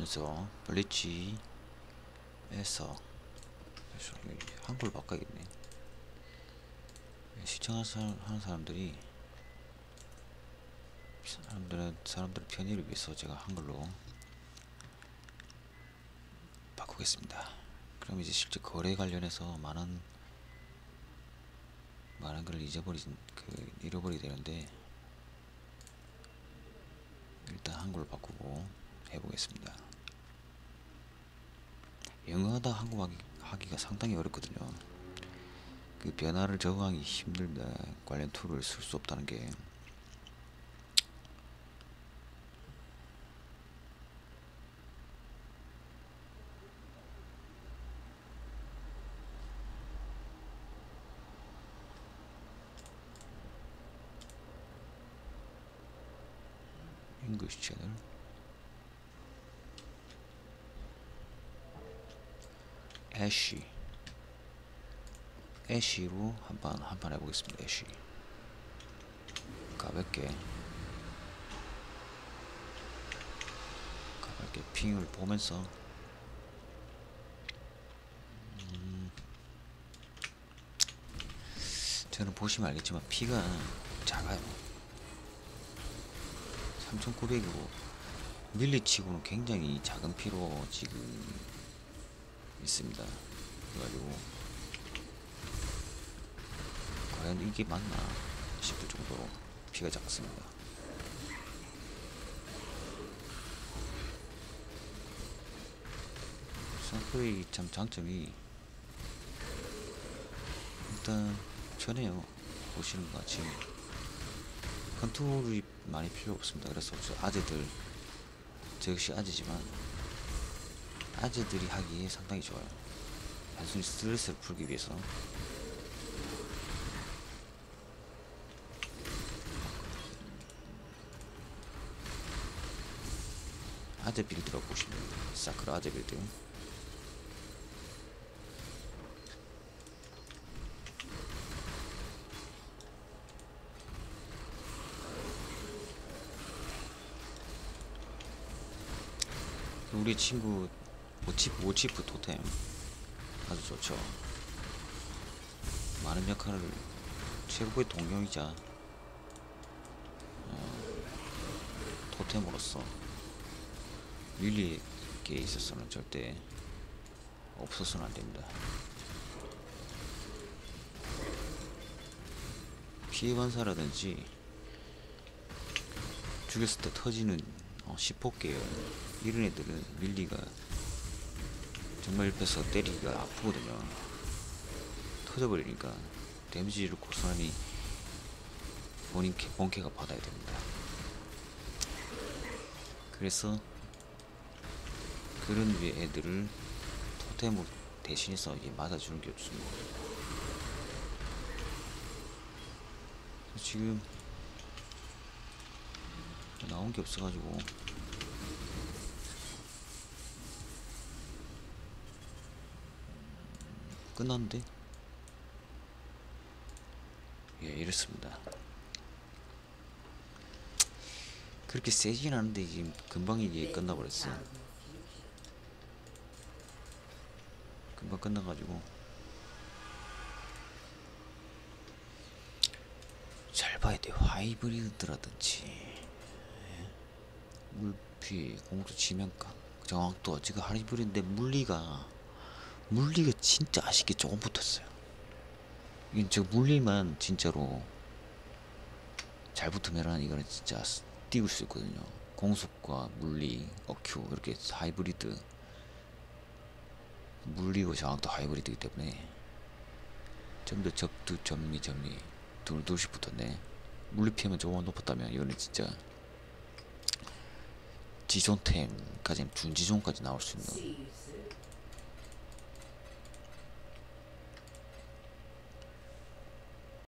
바꾸면서 블리치에서 한글 바꿔야겠네 시청하는 사람, 하는 사람들이 사람들은 사람들 편의를 위해서 제가 한글로 바꾸겠습니다. 그럼 이제 실제 거래 관련해서 많은 많은 걸 잊어버리진 그 잃어버리게 되는데 일단 한글로 바꾸고 해보겠습니다. 영어하다 한국 하기, 하기가 상당히 어렵거든요. 그 변화를 적응하기 힘들다 관련 툴을 쓸 수 없다는 게 English 채널 에쉬. 에쉬로 한판 한판 해보겠습니다 에쉬. 가볍게. 가볍게 ping을 보면서. 음, 저는 보시면 알겠지만 피가 작아요. 3900이고 밀리치고는 굉장히 작은 피로 지금 있습니다. 그래가지고 과연 이게 맞나 싶을 정도로 피가 작습니다. 선크레이 참 장점이 일단 편해요. 보시는 것 같이. 컨트롤이 많이 필요 없습니다. 그래서 저 아재들 저 역시 아재지만 아재들이 하기에 상당히 좋아요. 단순히 스트레스를 풀기 위해서 아재 build라고 보시면. 사크라 아재 build 우리 친구 오치프 오치프 토템 아주 좋죠. 많은 역할을 최고의 동료이자 어, 토템으로서 윌리에게 있어서는 절대 없어서는 안 됩니다. 피해 반사라든지 죽였을 때 터지는 어, 시폭 계열 이런 애들은 밀리가 정말 옆에서 때리기가 아프거든요. 터져버리니까 데미지를 고스란히 본인 캐, 본캐가 받아야 됩니다. 그래서 그런 류의 애들을 토템으로 대신해서 이게 맞아주는 게 없습니다. 지금 나온 게 없어가지고 끝났는데? 예, 이렇습니다. 그렇게 세진 않은데 지금 금방 이게 끝나버렸어. 금방 끝나가지고 잘 봐야 돼. 하이브리드라든지 예? 물피, 공수 지면각, 정확도 지금 하이브리드인데 물리가 물리가 진짜 아쉽게 조금 붙었어요. 이건 저 물리만 진짜로 잘 붙으면 이거는 진짜 띄울 수 있거든요. 공속과 물리, 어큐 이렇게 하이브리드 물리고 저항도 하이브리드이기 때문에 좀 더 접두 점리 점리 둘 둘씩 붙었네. 물리 피하면 조금만 높았다면 이거는 진짜 지존템까지 준지존까지 나올 수 있는